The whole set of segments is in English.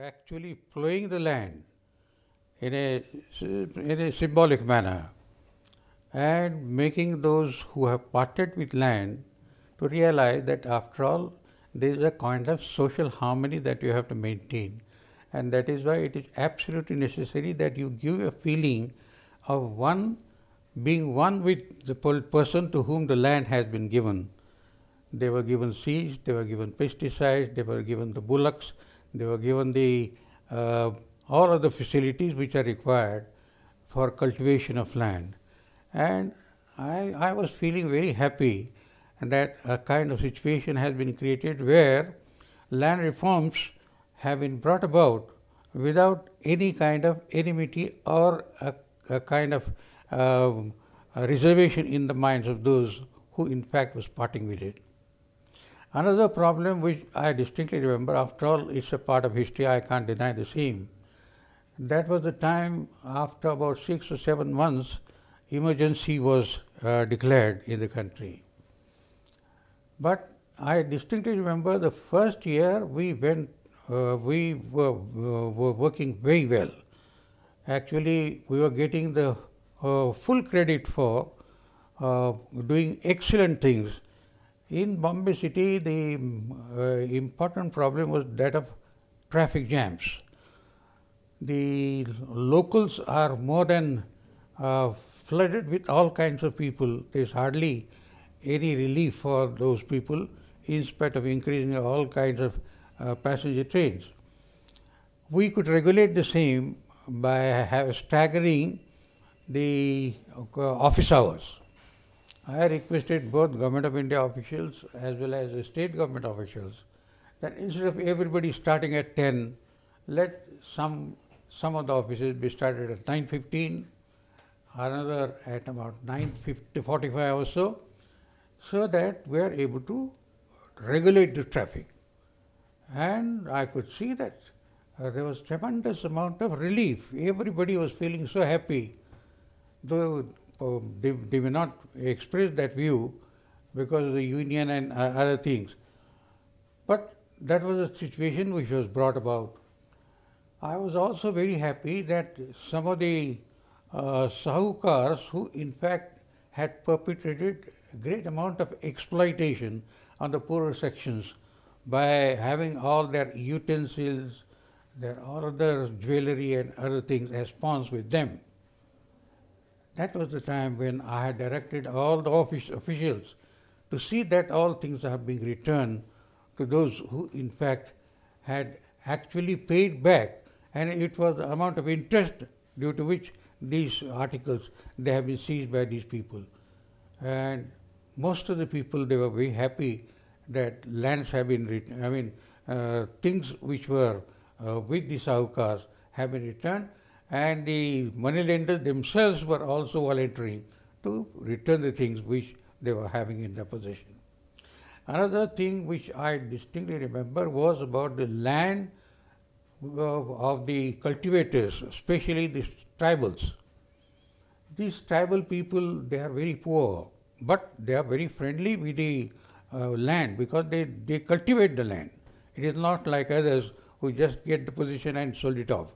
actually plowing the land in a, in a symbolic manner and making those who have parted with land to realize that after all there is a kind of social harmony that you have to maintain and that is why it is absolutely necessary that you give a feeling of one being one with the person to whom the land has been given. They were given seeds, they were given pesticides, they were given the bullocks, they were given the uh, all of the facilities which are required for cultivation of land. And I, I was feeling very happy that a kind of situation has been created where land reforms have been brought about without any kind of enmity or a, a kind of uh, a reservation in the minds of those who in fact was parting with it. Another problem which I distinctly remember, after all it's a part of history, I can't deny the same. That was the time after about six or seven months, emergency was uh, declared in the country. But I distinctly remember the first year we went, uh, we were, uh, were working very well. Actually, we were getting the uh, full credit for uh, doing excellent things. In Bombay city, the uh, important problem was that of traffic jams. The locals are more than uh, flooded with all kinds of people. There is hardly any relief for those people in spite of increasing all kinds of uh, passenger trains. We could regulate the same by staggering the uh, office hours. I requested both Government of India officials as well as the state government officials that instead of everybody starting at 10, let some some of the offices be started at 9.15, another at about 9.45 or so, so that we are able to regulate the traffic. And I could see that uh, there was tremendous amount of relief. Everybody was feeling so happy though they, they may not express that view because of the union and uh, other things. But that was a situation which was brought about. I was also very happy that some of the uh, sahukars who in fact had perpetrated a great amount of exploitation on the poorer sections by having all their utensils, their all other jewelry and other things as pawns with them. That was the time when I had directed all the office officials to see that all things are being returned to those who in fact had actually paid back. And it was the amount of interest due to which these articles they have been seized by these people. And most of the people they were very happy that lands have been returned i mean uh, things which were uh, with the sahukars have been returned and the moneylenders themselves were also volunteering to return the things which they were having in their possession. Another thing which I distinctly remember was about the land of, of the cultivators, especially the tribals. These tribal people, they are very poor, but they are very friendly with the uh, land because they, they cultivate the land. It is not like others who just get the position and sold it off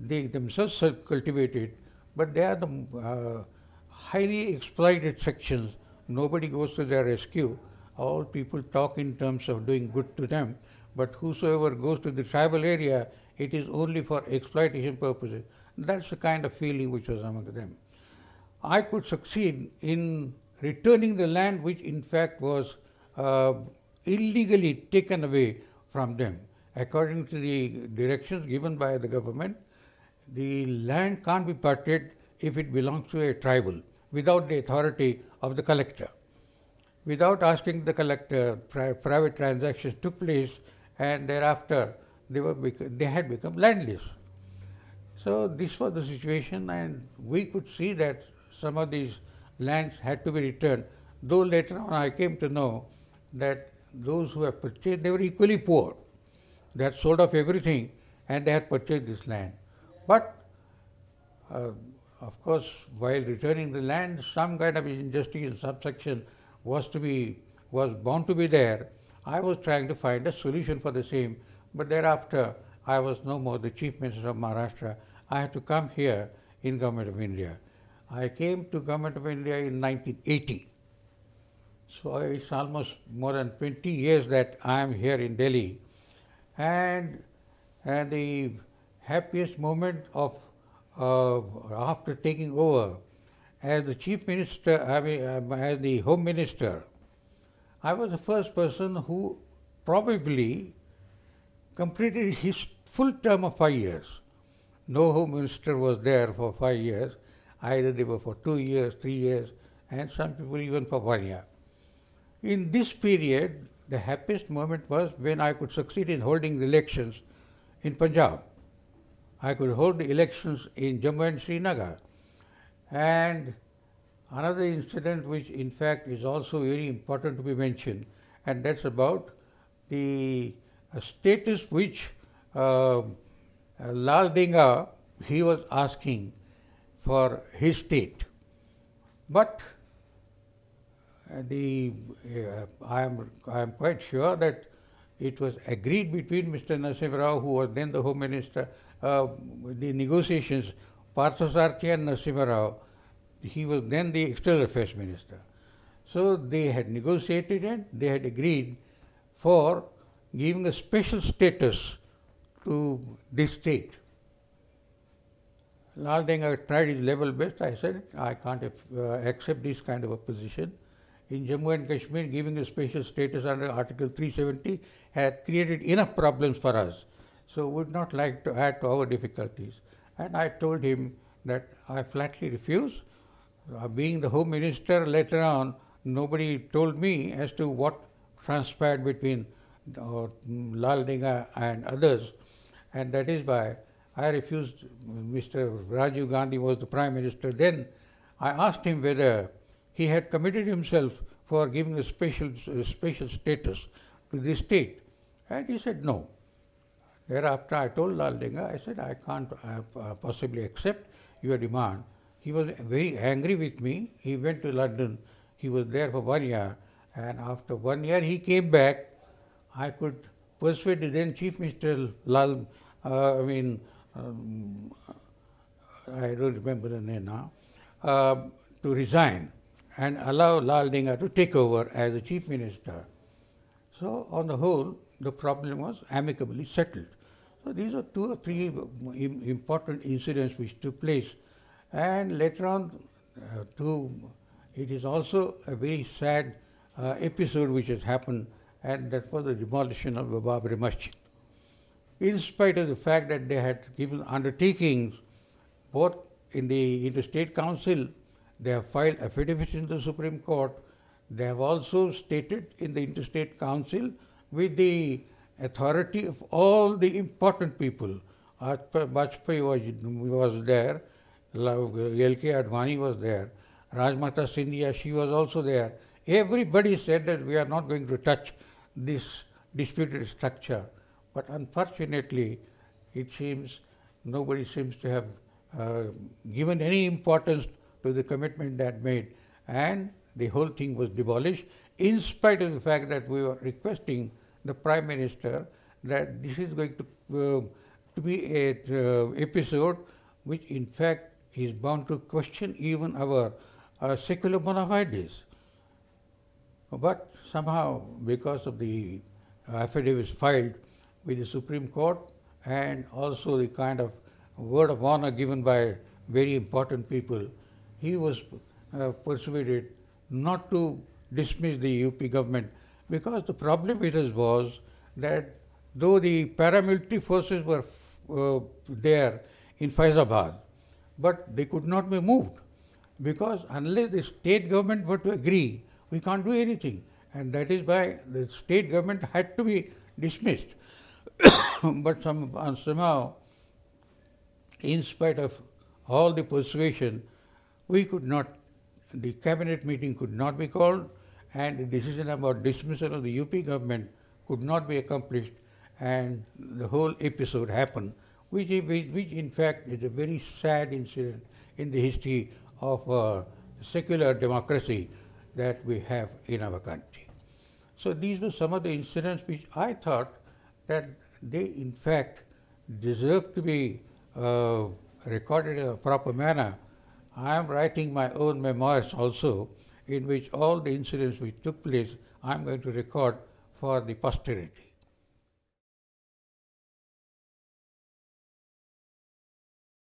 they themselves are cultivated, but they are the uh, highly exploited sections. Nobody goes to their rescue. All people talk in terms of doing good to them, but whosoever goes to the tribal area, it is only for exploitation purposes. That's the kind of feeling which was among them. I could succeed in returning the land which in fact was uh, illegally taken away from them. According to the directions given by the government, the land can't be parted if it belongs to a tribal without the authority of the collector. Without asking the collector, pri private transactions took place and thereafter they, were they had become landless. So this was the situation and we could see that some of these lands had to be returned, though later on I came to know that those who have purchased, they were equally poor. They had sold off everything and they had purchased this land. But uh, of course, while returning the land, some kind of injustice in some section was to be was bound to be there. I was trying to find a solution for the same, but thereafter I was no more the Chief Minister of Maharashtra. I had to come here in Government of India. I came to Government of India in 1980. So it's almost more than 20 years that I am here in Delhi. And, and the happiest moment of uh, after taking over as the chief minister, I mean, um, as the home minister, I was the first person who probably completed his full term of five years. No home minister was there for five years. Either they were for two years, three years, and some people even for one year. In this period, the happiest moment was when I could succeed in holding the elections in Punjab. I could hold the elections in Jammu and Srinagar. And another incident which in fact is also very important to be mentioned and that's about the uh, status which uh, Lal Denga, he was asking for his state. But uh, the, uh, I, am, I am quite sure that it was agreed between Mr. Narasimha Rao, who was then the Home Minister, uh, the negotiations, Parthasarathi and Narasimha Rao, he was then the External Affairs Minister. So they had negotiated and they had agreed for giving a special status to this state. Lal Denga tried his level best. I said, I can't uh, accept this kind of a position. In Jammu and Kashmir, giving a special status under Article 370 had created enough problems for us so would not like to add to our difficulties. And I told him that I flatly refuse. Uh, being the Home Minister later on, nobody told me as to what transpired between uh, Lal Denga and others, and that is why I refused. Mr. Rajiv Gandhi was the Prime Minister then. I asked him whether he had committed himself for giving a special, uh, special status to the state, and he said no. Thereafter, I told Lal Denga, I said, I can't uh, possibly accept your demand. He was very angry with me. He went to London. He was there for one year. And after one year, he came back. I could persuade the then Chief Minister Lal, uh, I mean, um, I don't remember the name now, uh, to resign and allow Lal Denga to take over as the Chief Minister. So, on the whole, the problem was amicably settled. So these are two or three important incidents which took place. And later on, uh, it is also a very sad uh, episode which has happened, and that was the demolition of the Babri Masjid. In spite of the fact that they had given undertakings, both in the interstate council, they have filed affidavits in the Supreme Court. They have also stated in the interstate council with the authority of all the important people. Vajpayee was, was there, L.K. Advani was there, Rajmata Scindia, she was also there. Everybody said that we are not going to touch this disputed structure. But unfortunately, it seems nobody seems to have uh, given any importance to the commitment that made and the whole thing was demolished in spite of the fact that we were requesting the Prime Minister that this is going to, uh, to be an uh, episode which in fact is bound to question even our uh, secular bona fides. But somehow because of the affidavits filed with the Supreme Court and also the kind of word of honor given by very important people, he was uh, persuaded not to dismiss the UP government because the problem with us was that though the paramilitary forces were uh, there in Faizabad, but they could not be moved because unless the state government were to agree, we can't do anything. And that is why the state government had to be dismissed. but some, uh, somehow, in spite of all the persuasion, we could not, the cabinet meeting could not be called and the decision about dismissal of the UP government could not be accomplished and the whole episode happened, which, which in fact is a very sad incident in the history of uh, secular democracy that we have in our country. So these were some of the incidents which I thought that they in fact deserve to be uh, recorded in a proper manner, I am writing my own memoirs also, in which all the incidents which took place I am going to record for the posterity.